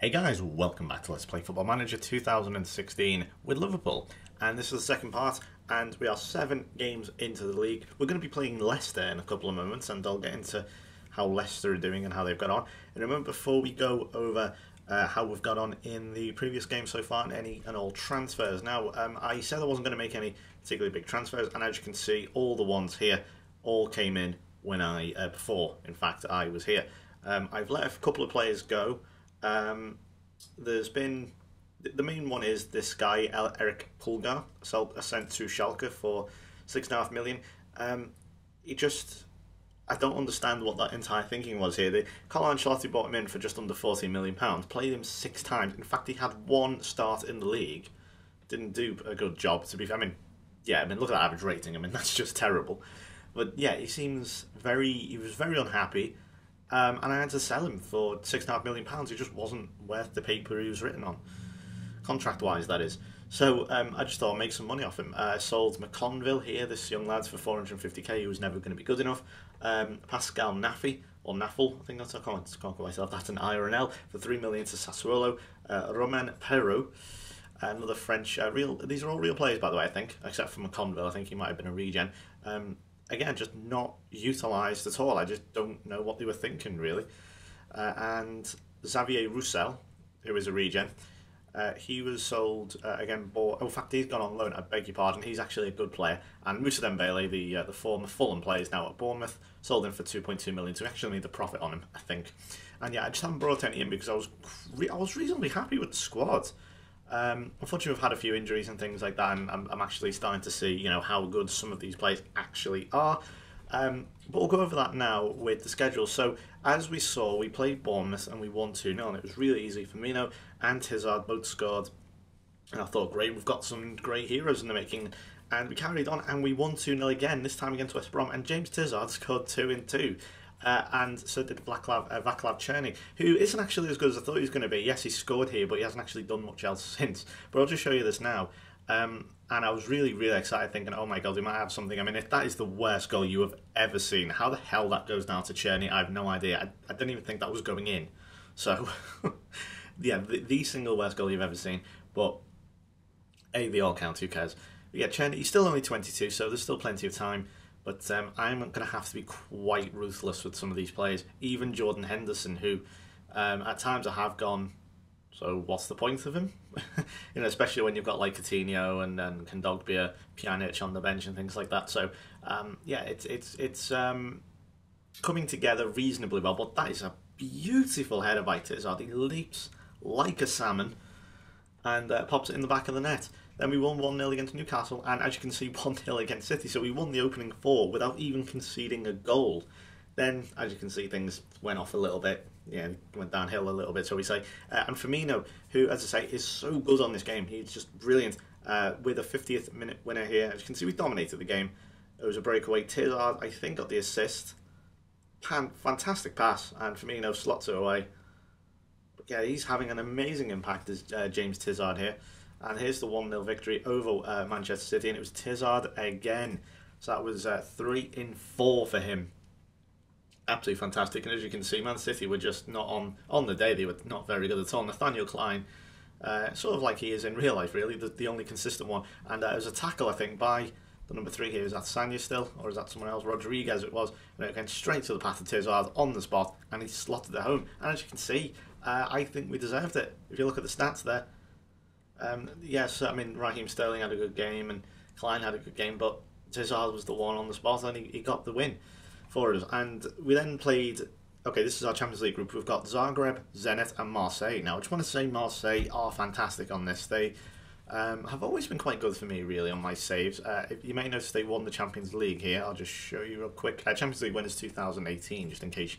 Hey guys, welcome back to Let's Play Football Manager 2016 with Liverpool. And this is the second part, and we are seven games into the league. We're going to be playing Leicester in a couple of moments, and I'll get into how Leicester are doing and how they've got on. And remember, before we go over uh, how we've got on in the previous game so far and any and all transfers. Now, um, I said I wasn't going to make any particularly big transfers, and as you can see, all the ones here all came in when I, uh, before, in fact, I was here. Um, I've let a couple of players go. Um, there's been the main one is this guy Eric Pulgar sent to Schalke for six and a half million. Um, he just I don't understand what that entire thinking was here. The Carlo Ancelotti bought him in for just under 14 million pounds, played him six times. In fact, he had one start in the league. Didn't do a good job. To be fair, I mean, yeah, I mean, look at that average rating. I mean, that's just terrible. But yeah, he seems very. He was very unhappy. Um, and I had to sell him for six and a half million pounds. He just wasn't worth the paper he was written on, contract wise, that is. So um, I just thought I'd make some money off him. Uh, I sold McConville here, this young lad, for 450k, who was never going to be good enough. Um, Pascal Naffy, or Naffel, I think that's, I can't, can't call myself that, an I or an L, for 3 million to Sassuolo. Uh, Romain Perraud, another French, uh, real, these are all real players, by the way, I think, except for McConville, I think he might have been a regen. Um, again, just not utilised at all. I just don't know what they were thinking, really. Uh, and Xavier Roussel, who is a regen, uh, he was sold uh, again. Bought, oh, in fact, he's gone on loan. I beg your pardon. He's actually a good player. And Moussa Dembele, the uh, the former Fulham player, is now at Bournemouth. Sold him for two point two million. So we actually made the profit on him, I think. And yeah, I just haven't brought any in because I was I was reasonably happy with the squad. Um, unfortunately, we've had a few injuries and things like that, and I'm, I'm, actually starting to see, you know, how good some of these players actually are. Um, but we'll go over that now with the schedule. So, as we saw, we played Bournemouth and we won 2 0, and it was really easy. Firmino and Tizard both scored. And I thought, great, we've got some great heroes in the making. And we carried on and we won 2 0 again, this time against West Brom. And James Tizard scored 2 in 2. Uh, and so did Vaclav, uh, Cherny, who isn't actually as good as I thought he was going to be. Yes, he scored here, but he hasn't actually done much else since. But I'll just show you this now. Um, and I was really, really excited, thinking, "Oh my god, we might have something." I mean, if that is the worst goal you have ever seen, how the hell that goes down to Cherny, I have no idea. I, I didn't even think that was going in. So, yeah, the, the, single worst goal you've ever seen. But a, they all count. Who cares? But yeah, Cherny, he's still only 22, so there's still plenty of time. But um, I'm going to have to be quite ruthless with some of these players. Even Jordan Henderson, who um, at times I have gone, so what's the point of him? you know, especially when you've got like Coutinho and and Kondogbia, Pjanic on the bench and things like that. So um, yeah, it's it's it's um, coming together reasonably well. But that is a beautiful header by Tizard. He leaps like a salmon and uh, pops it in the back of the net. Then we won 1 0 against Newcastle, and as you can see, 1 0 against City. So we won the opening four without even conceding a goal. Then, as you can see, things went off a little bit. Yeah, went downhill a little bit, so we say. Uh, and Firmino, who, as I say, is so good on this game, he's just brilliant. Uh, with a 50th minute winner here, as you can see, we dominated the game. It was a breakaway. Tizard, I think, got the assist. Pan- fantastic pass, and Firmino slots it away. But yeah, he's having an amazing impact as uh, James Tizard here. And here's the 1 0 victory over uh, Manchester City, and it was Tizard again. So that was uh, 3 in 4 for him. Absolutely fantastic. And as you can see, Man City were just not on on the day, they were not very good at all. Nathaniel Klein, uh, sort of like he is in real life, really, the, the only consistent one. And uh, it was a tackle, I think, by the number three here. Is that Sagna still, or is that someone else? Rodriguez, it was. And it went straight to the path of Tizard on the spot, and he slotted it home. And as you can see, uh, I think we deserved it. If you look at the stats there, um, yes, I mean Raheem Sterling had a good game and Klein had a good game, but Tizard was the one on the spot and he, he got the win for us. And we then played. Okay, this is our Champions League group. We've got Zagreb, Zenit, and Marseille. Now, I just want to say Marseille are fantastic on this. They um, have always been quite good for me, really, on my saves. Uh, you may notice they won the Champions League here. I'll just show you real quick. Uh, Champions League winners 2018, just in case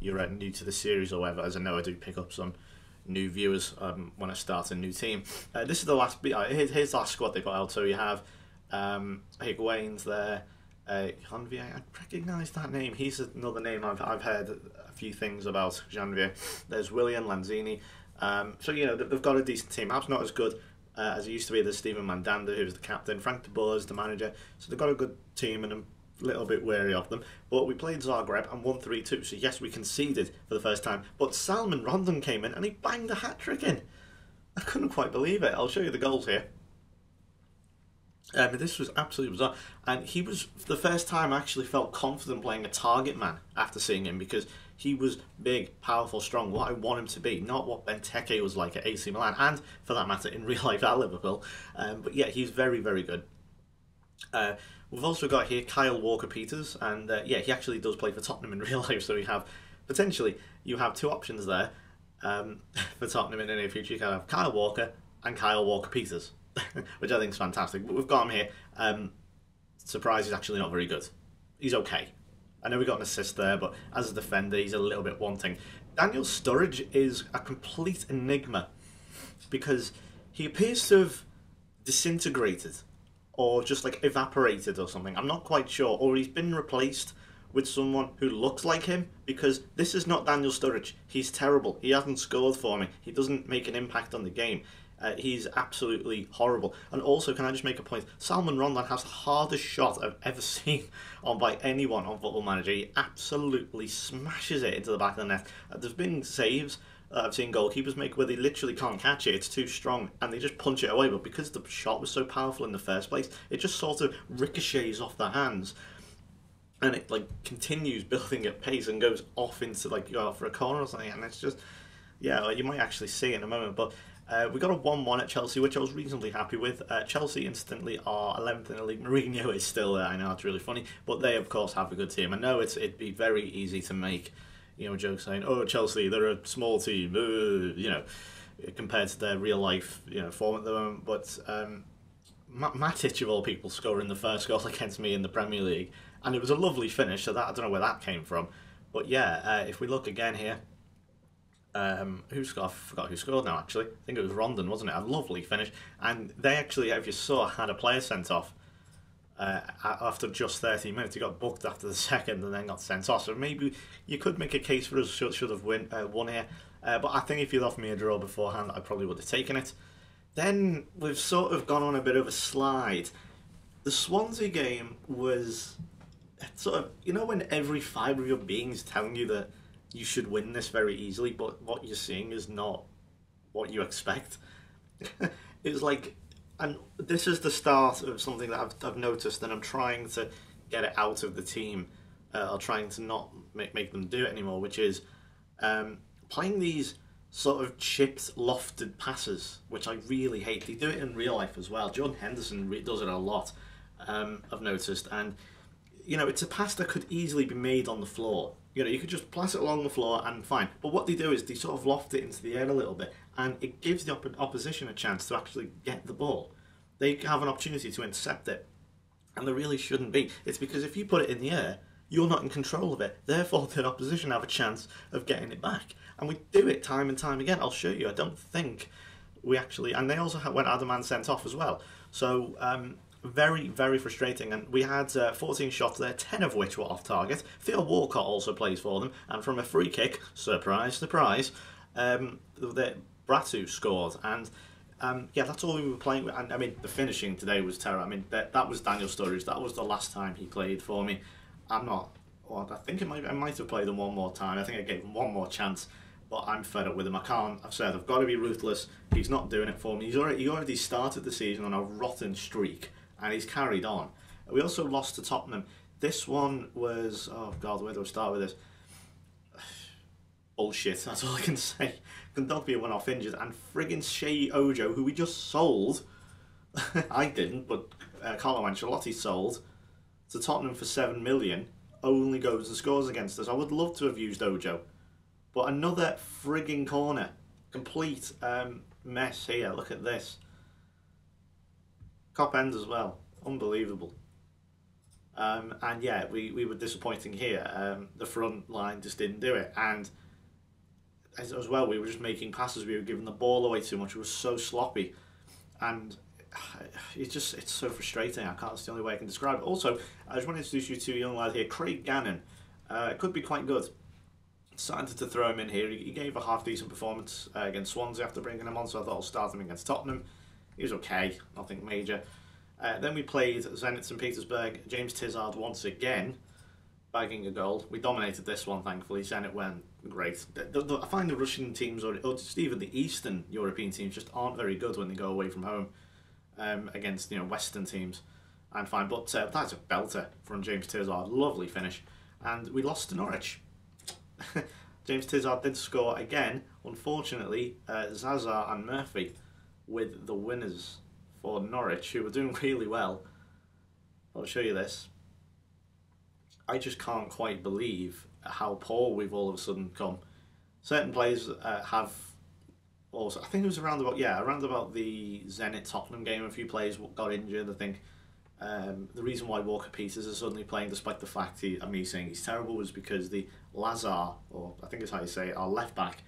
you're uh, new to the series or whatever. As I know, I do pick up some new viewers um, when I start a new team. Uh, this is the last. Uh, here's, here's last squad they put out. So you have um, Higuain's there. Uh, Janvier, I recognise that name. He's another name I've, I've heard a few things about. Janvier. There's William Lanzini. Um, so you know they've got a decent team. Perhaps not as good uh, as it used to be. There's Stephen Mandanda, who's the captain. Frank de Boer is the manager. So they've got a good team and little bit wary of them. But we played Zagreb and won 3 2. So, yes, we conceded for the first time. But Salomon Rondon came in and he banged a hat trick in. I couldn't quite believe it. I'll show you the goals here. Um, this was absolutely bizarre. And he was the first time I actually felt confident playing a target man after seeing him because he was big, powerful, strong, what I want him to be, not what Benteke was like at AC Milan, and for that matter, in real life at Liverpool. Um, but yeah, he's very, very good. Uh, we've also got here Kyle Walker Peters, and uh, yeah, he actually does play for Tottenham in real life, so we have potentially you have two options there um, for Tottenham in the near future. You can have Kyle Walker and Kyle Walker Peters. which I think is fantastic. But we've got him here. Um, surprise, he's actually not very good. He's okay. I know we got an assist there, but as a defender, he's a little bit wanting. Daniel Sturridge is a complete enigma because he appears to have disintegrated or just like evaporated or something. I'm not quite sure. Or he's been replaced with someone who looks like him because this is not Daniel Sturridge. He's terrible. He hasn't scored for me. He doesn't make an impact on the game. Uh, he's absolutely horrible. And also, can I just make a point? Salomon Rondon has the hardest shot I've ever seen on by anyone on Football Manager. He absolutely smashes it into the back of the net. Uh, there's been saves uh, I've seen goalkeepers make where they literally can't catch it. It's too strong, and they just punch it away. But because the shot was so powerful in the first place, it just sort of ricochets off their hands. And it like continues building at pace and goes off into like go for a corner or something, and it's just yeah, well, you might actually see in a moment. But uh, we got a 1 1 at Chelsea, which I was reasonably happy with. Uh, Chelsea instantly are 11th in the league. Mourinho is still there. I know it's really funny, but they, of course, have a good team. I know it's, it'd be very easy to make you know, jokes saying, oh, Chelsea, they're a small team, uh, you know, compared to their real life you know, form at the moment. But um, Matic, of all people, scoring the first goal against me in the Premier League. And it was a lovely finish, so that I don't know where that came from. But yeah, uh, if we look again here, um, who scored? I forgot who scored now. Actually, I think it was Rondon, wasn't it? A lovely finish, and they actually, if you saw, had a player sent off uh, after just 30 minutes. He got booked after the second, and then got sent off. So maybe you could make a case for us should, should have win, uh, won here. Uh, but I think if you'd offered me a draw beforehand, I probably would have taken it. Then we've sort of gone on a bit of a slide. The Swansea game was sort of, you know, when every fibre of your being is telling you that you should win this very easily, but what you're seeing is not what you expect. it's like, and this is the start of something that I've, I've noticed, and I'm trying to get it out of the team, uh, or trying to not make, make them do it anymore, which is um, playing these sort of chipped, lofted passes, which I really hate. They do it in real life as well. John Henderson does it a lot, um, I've noticed, and you know, it's a pass that could easily be made on the floor. You know, you could just pass it along the floor and fine. But what they do is they sort of loft it into the air a little bit, and it gives the op- opposition a chance to actually get the ball. They have an opportunity to intercept it, and there really shouldn't be. It's because if you put it in the air, you're not in control of it. Therefore, the opposition have a chance of getting it back, and we do it time and time again. I'll show you. I don't think we actually, and they also have, went Adaman sent off as well. So um, very, very frustrating. And we had uh, 14 shots there, 10 of which were off target. Theo Walcott also plays for them, and from a free kick, surprise, surprise, um, Bratu scored. And um, yeah, that's all we were playing with. And I mean, the finishing today was terrible. I mean, that, that was Daniel Sturridge. That was the last time he played for me. I'm not. Well, I think it might, I might have played him one more time. I think I gave him one more chance but I'm fed up with him. I can't. I've said I've got to be ruthless. He's not doing it for me. He's already he already started the season on a rotten streak, and he's carried on. We also lost to Tottenham. This one was oh god, where do I start with this? Bullshit. That's all I can say. Kondogbia went off injured, and friggin' Sheyi Ojo, who we just sold. I didn't, but uh, Carlo Ancelotti sold to Tottenham for seven million. Only goes and scores against us. I would love to have used Ojo, but another frigging corner, complete um, mess here. Look at this. Kop end as well. Unbelievable. Um, and yeah, we, we were disappointing here. Um, the front line just didn't do it. And as, as, well, we were just making passes. We were giving the ball away too much. It was so sloppy. And it's just, it's so frustrating. I can't, it's the only way I can describe it. Also, I just want to introduce you to a young lad here, Craig Gannon. Uh, could be quite good. Decided to throw him in here. He, gave a half decent performance uh, against Swansea after bringing him on, so I thought I'll start him against Tottenham. He was okay, nothing major. Uh, then we played Zenit St. Petersburg. James Tizard once again bagging a goal. We dominated this one, thankfully. Zenit went great. The, the, I find the Russian teams, or, or just even the Eastern European teams, just aren't very good when they go away from home um, against you know Western teams. I'm fine, but uh, that's a belter from James Tizard. Lovely finish. And we lost to Norwich. James Tizard did score again. Unfortunately, uh, Zaza and Murphy with the winners for Norwich, who were doing really well. I'll show you this. I just can't quite believe how poor we've all of a sudden come. Certain players uh, have also, I think it was around about yeah, around about the Zenit Tottenham game. A few players got injured. I think um, the reason why Walker Peters is suddenly playing, despite the fact he, I'm me saying he's terrible, was because the Lazaar, or I think it's how you say it, our left back,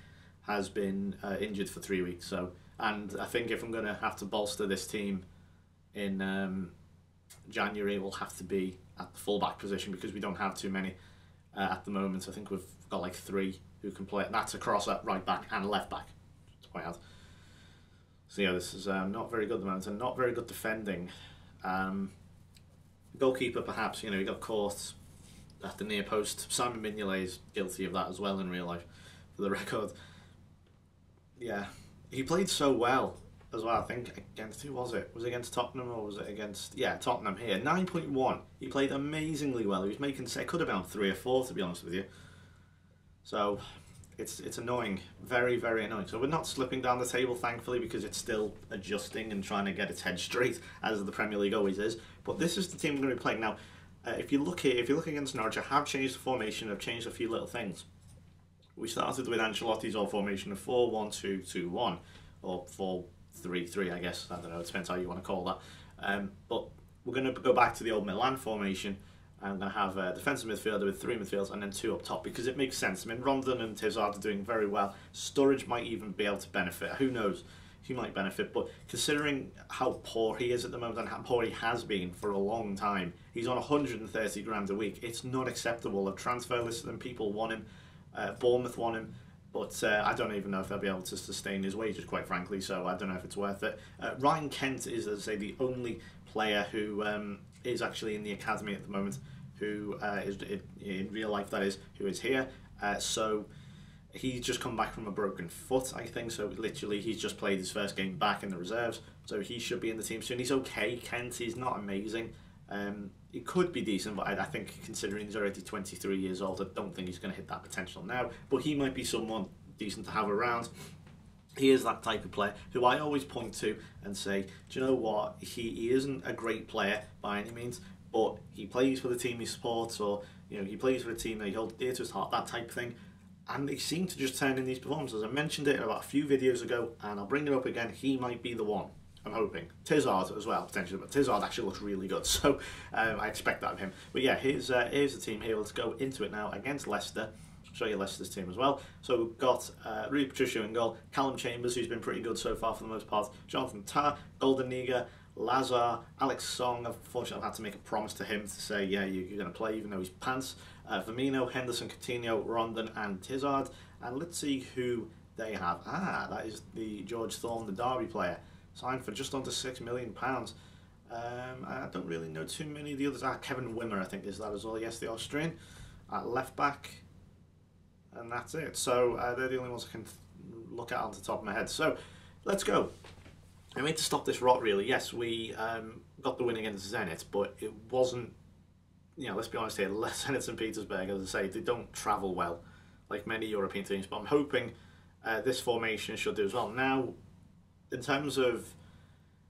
has been uh, injured for three weeks. So, and I think if I'm going to have to bolster this team in um, January, it will have to be at the fullback position because we don't have too many uh, at the moment. I think we've got like three who can play. That's across at right back and left back. It's quite hard. So yeah, this is um, not very good at the moment and not very good defending. Um, goalkeeper, perhaps you know he got caught at the near post. Simon Mignolet is guilty of that as well in real life, for the record. Yeah, he played so well as well. I think against who was it? Was it against Tottenham or was it against yeah Tottenham here? Nine point one. He played amazingly well. He was making it could have been three or four to be honest with you. So it's it's annoying, very very annoying. So we're not slipping down the table thankfully because it's still adjusting and trying to get its head straight as the Premier League always is. But this is the team we're going to be playing now. Uh, if you look here, if you look against Norwich, I have changed the formation. I've changed a few little things. We started with Ancelotti's old formation of 4-1-2-2-1 or 4 three three, I guess. I don't know. It depends how you want to call that. Um, but we're going to go back to the old Milan formation. I'm going to have a defensive midfielder with three midfielders and then two up top because it makes sense. I mean, Rondon and Tizard are doing very well. Sturridge might even be able to benefit. Who knows? He might benefit, but considering how poor he is at the moment and how poor he has been for a long time, he's on 130 grand a week. It's not acceptable. I've transfer listed and people want him. Uh, Bournemouth want him. But uh, I don't even know if they'll be able to sustain his wages, quite frankly. So I don't know if it's worth it. Uh, Ryan Kent is, as I say, the only player who um, is actually in the academy at the moment, who uh, is in real life that is, who is here. Uh, so he's just come back from a broken foot, I think. So literally, he's just played his first game back in the reserves. So he should be in the team soon. He's okay. Kent, he's not amazing. Um, he could be decent, but I, I, think considering he's already 23 years old, I don't think he's going to hit that potential now. But he might be someone decent to have around. He is that type of player who I always point to and say, do you know what? He, he isn't a great player by any means, but he plays for the team he supports, or you know, he plays for a team that he holds dear to his heart, that type of thing. And they seem to just turn in these performances. I mentioned it about a few videos ago, and I'll bring it up again. He might be the one. I'm hoping. Tizard as well, potentially, but Tizard actually looks really good, so um, I expect that of him. But yeah, here's, uh, here's the team here. Let's go into it now against Leicester. show you Leicester's team as well. So we've got uh, Rui Patricio in goal, Callum Chambers, who's been pretty good so far for the most part, Jonathan Tah, Golden Niga, Lazaar, Alex Song. Unfortunately, I've had to make a promise to him to say, yeah, you, are going to play, even though he's pants. Uh, Firmino, Henderson, Coutinho, Rondon, and Tizard. And let's see who they have. Ah, that is the George Thorne, the Derby player signed for just under six million pounds. Um, I don't really know too many of the others. Ah, Kevin Wimmer, I think, is that as well. Yes, the Austrian at left back, and that's it. So uh, they're the only ones I can look at on the top of my head. So let's go. I mean to stop this rot. Really, yes, we um, got the win against Zenit, but it wasn't. You know, let's be honest here. Less Zenit St Petersburg, as I say, they don't travel well like many European teams. But I'm hoping uh, this formation should do as well. Now in terms of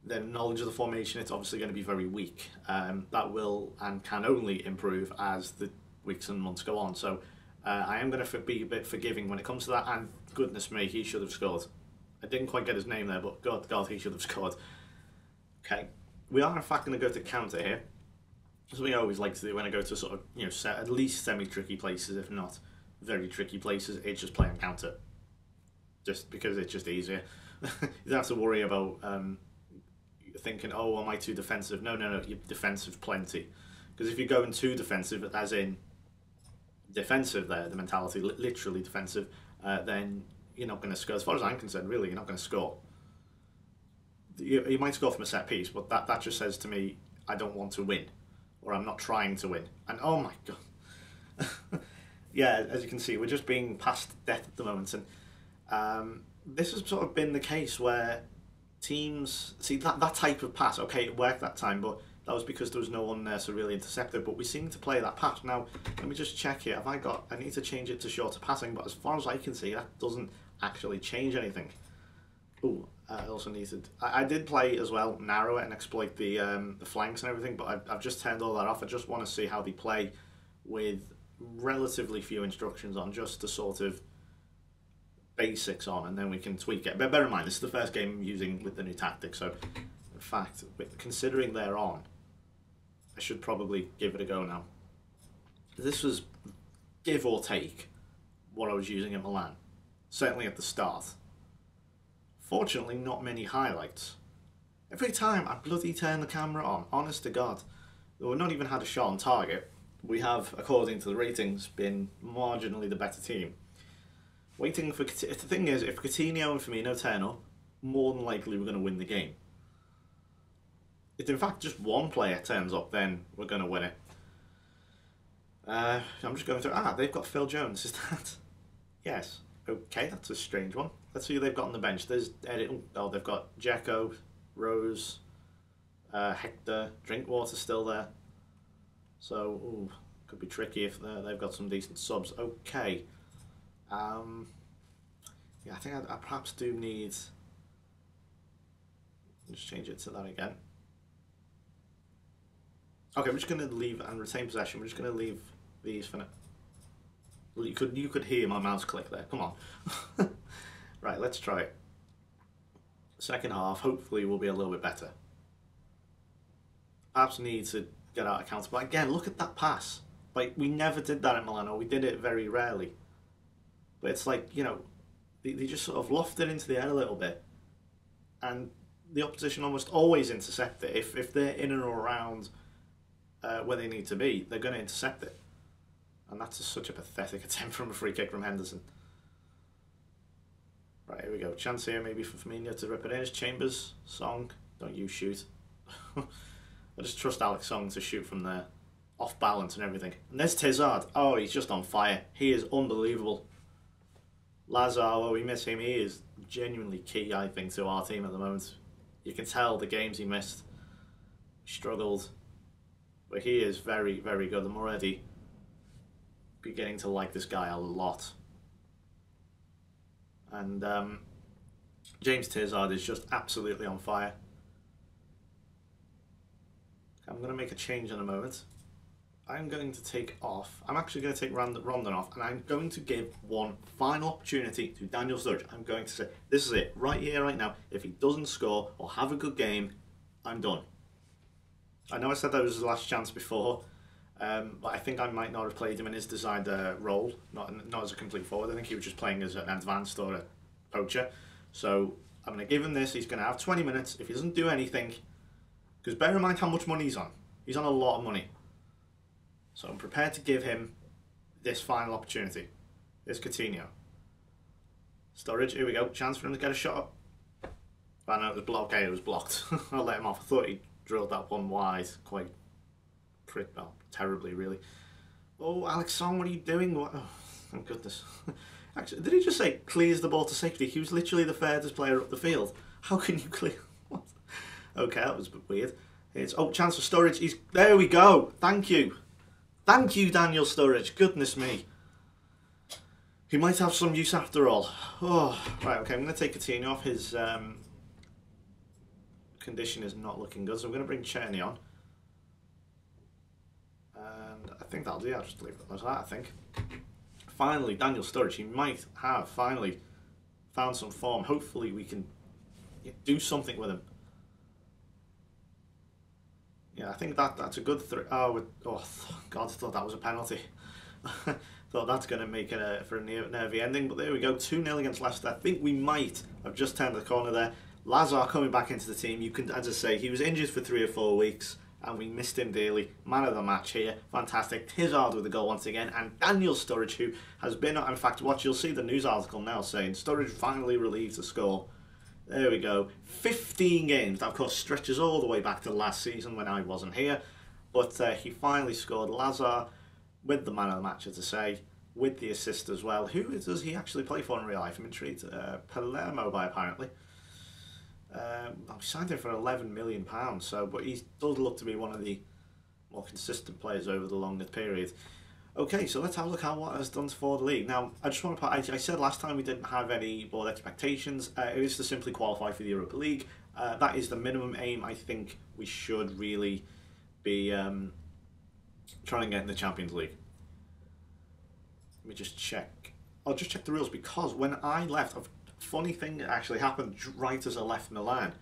their knowledge of the formation, it's obviously going to be very weak. Um, that will and can only improve as the weeks and months go on. So uh, I am going to be a bit forgiving when it comes to that. And goodness me, he should have scored. I didn't quite get his name there, but God, God, he should have scored. Okay, we are in fact going to go to counter here, Something I always like to do when I go to sort of you know set, at least semi-tricky places, if not very tricky places. It's just play on counter, just because it's just easier. You don't have to worry about um, thinking, oh, am I too defensive? No, no, no, you're defensive plenty. Because if you're going too defensive, as in defensive there, the mentality, literally defensive, uh, then you're not going to score. As far as I'm concerned, really, you're not going to score. you, you might score from a set piece, but that, that just says to me, I don't want to win, or I'm not trying to win. And oh my god, yeah, as you can see, we're just being past death at the moment, and um, this has sort of been the case where teams see that that type of pass. Okay, it worked that time, but that was because there was no one there to really intercept it. But we seem to play that pass now. Let me just check here. Have I got? I need to change it to shorter passing, but as far as I can see, that doesn't actually change anything. Oh, I also needed. I, I did play as well, narrow it and exploit the um, the flanks and everything, but I, I've just turned all that off. I just want to see how they play with relatively few instructions on, just to sort of basics on, and then we can tweak it. But bear in mind, this is the first game I'm using with the new tactics, so in fact, considering they're on, I should probably give it a go now. This was give or take what I was using at Milan, certainly at the start. Fortunately, not many highlights. Every time I bloody turn the camera on, honest to God, we've not even had a shot on target. We have, according to the ratings, been marginally the better team. Waiting for the thing is, if Coutinho and Firmino turn up, more than likely we're going to win the game. If in fact just one player turns up, then we're going to win it. Uh, I'm just going to ah, they've got Phil Jones. Is that? Yes. Okay, that's a strange one. Let's see who they've got on the bench. There's Edit. Oh, they've got Dzeko, Rose, uh, Hector, Drinkwater still there. So, ooh, could be tricky if they've got some decent subs. Okay. Um, yeah, I think I, I perhaps do need. Just change it to that again. Okay, I'm just going to leave and retain possession. We're just going to leave these for now. Well, you could you could hear my mouse click there. Come on. right, let's try it. Second half, hopefully, will be a little bit better. Perhaps need to get out of counter. But again, look at that pass. Like we never did that at Milano. We did it very rarely. But it's like, you know, they, they just sort of lofted into the air a little bit. And the opposition almost always intercept it. If, if they're in and around uh, where they need to be, they're going to intercept it. And that's such a pathetic attempt from a free kick from Henderson. Right, here we go. Chance here maybe for Firmino to rip it in. Chambers, Song. Don't you shoot. I just trust Alex Song to shoot from there. Off balance and everything. And there's Tizard. Oh, he's just on fire. He is unbelievable. Lazaar, we miss him, he is genuinely key, I think, to our team at the moment. You can tell the games he missed, struggled, but he is very, very good. I'm already beginning to like this guy a lot. And um, James Tizard is just absolutely on fire. I'm going to make a change in a moment. I'm going to take off. I'm actually going to take Rondon off, and I'm going to give one final opportunity to Daniel Sturridge. I'm going to say, this is it, right here, right now. If he doesn't score or have a good game, I'm done. I know I said that was his last chance before, um, but I think I might not have played him in his desired uh, role, not not as a complete forward. I think he was just playing as an advanced or a poacher. So I'm going to give him this. He's going to have 20 minutes. If he doesn't do anything, because bear in mind how much money he's on. He's on a lot of money. So I'm prepared to give him this final opportunity. This Coutinho. Sturridge, here we go. Chance for him to get a shot I know it was blocked. Okay, it was blocked. I'll let him off. I thought he drilled that one wide quite pretty, well, terribly, really. Oh, Alex Song, what are you doing? What? Oh, thank goodness. Actually, did he just say clears the ball to safety? He was literally the furthest player up the field. How can you clear? Okay, that was weird. It's oh, chance for Sturridge. He's there. We go. Thank you. Thank you, Daniel Sturridge. Goodness me. He might have some use after all. Oh, right, okay, I'm going to take Coutinho off. His um, condition is not looking good, so I'm going to bring Cherny on. And I think that'll do. I'll just leave it like that, I think. Finally, Daniel Sturridge, he might have finally found some form. Hopefully we can do something with him. Yeah, I think that that's a good three. Oh, oh, God, I thought that was a penalty. thought that's going to make it a, for a nervy ending, but there we go. 2 0 against Leicester. I think we might have just turned the corner there. Lazaar coming back into the team. You can, as I say, he was injured for three or four weeks and we missed him dearly. Man of the match here. Fantastic. Tizard with the goal once again. And Daniel Sturridge, who has been, in fact, watch, you'll see the news article now saying Sturridge finally relieved the score. There we go. 15 games. That, of course, stretches all the way back to last season when I wasn't here. But uh, he finally scored Lazaar with the man of the match, as I say, with the assist as well. Who does he actually play for in real life? I'm intrigued. Uh, Palermo, by apparently. Um, I signed him for 11 million pounds. So, but he does look to be one of the more consistent players over the longer period. Okay, so let's have a look at what has done for the league. Now, I just want to I, I said last time we didn't have any board expectations. Uh, it is to simply qualify for the Europa League. Uh, that is the minimum aim I think we should really be um, trying to get in the Champions League. Let me just check. I'll just check the rules because when I left, a funny thing actually happened right as I left Milan.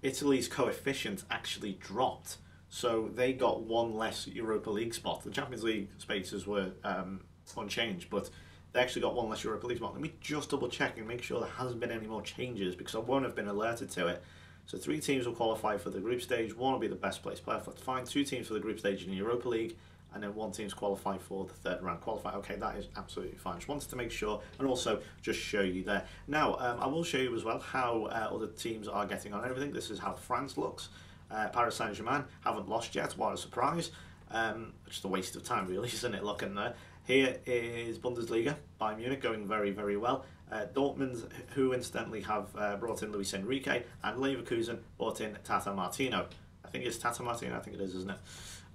Italy's coefficient actually dropped. So they got one less Europa League spot. The Champions League spaces were um, unchanged, but they actually got one less Europa League spot. Let me just double check and make sure there hasn't been any more changes because I won't have been alerted to it. So three teams will qualify for the group stage. One will be the best place player. Fine. Two teams for the group stage in the Europa League, and then one team's qualify for the third round qualify. Okay, that is absolutely fine. Just wanted to make sure and also just show you there. Now, um, I will show you as well how uh, other teams are getting on everything. This is how France looks. Uh, Paris Saint Germain haven't lost yet. What a surprise! Um, just a waste of time, really, isn't it? Looking there. Here is Bundesliga, Bayern Munich going very, very well. Uh, Dortmund, who incidentally have uh, brought in Luis Enrique, and Leverkusen brought in Tata Martino. I think it's Tata Martino, I think it is, isn't it?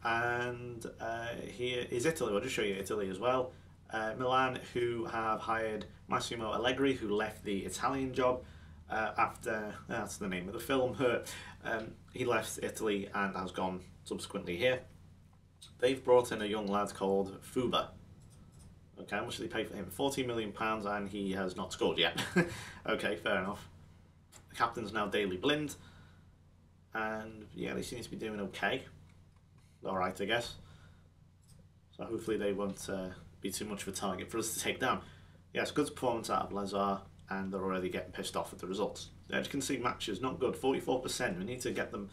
And uh, here is Italy. I'll just show you Italy as well. Uh, Milan, who have hired Massimo Allegri, who left the Italian job uh, after, that's the name of the film, um, he left Italy and has gone subsequently here. They've brought in a young lad called Fuba. Okay, how much did they pay for him? £14 million and he has not scored yet. okay, fair enough. The captain's now Daley Blind. And yeah, they seem to be doing okay. Alright, I guess. So hopefully they won't uh, be too much of a target for us to take down. Yes, good performance out of Lazaar and they're already getting pissed off at the results. You can see, matches not good, 44%. We need to get them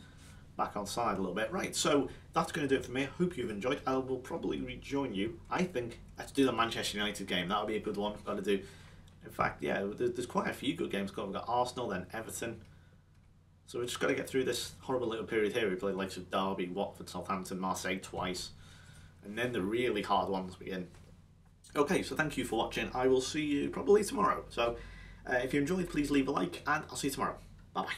back on side a little bit. Right, so that's going to do it for me. I hope you've enjoyed. I will probably rejoin you. I think let's do the Manchester United game. That'll be a good one. I've Got to do. In fact, yeah, there's quite a few good games. We've got Arsenal, then Everton. So we've just got to get through this horrible little period here. We played likes of Derby, Watford, Southampton, Marseille twice. And then the really hard ones begin. Okay, so thank you for watching. I will see you probably tomorrow. So uh, if you enjoyed, please leave a like, and I'll see you tomorrow. Bye-bye.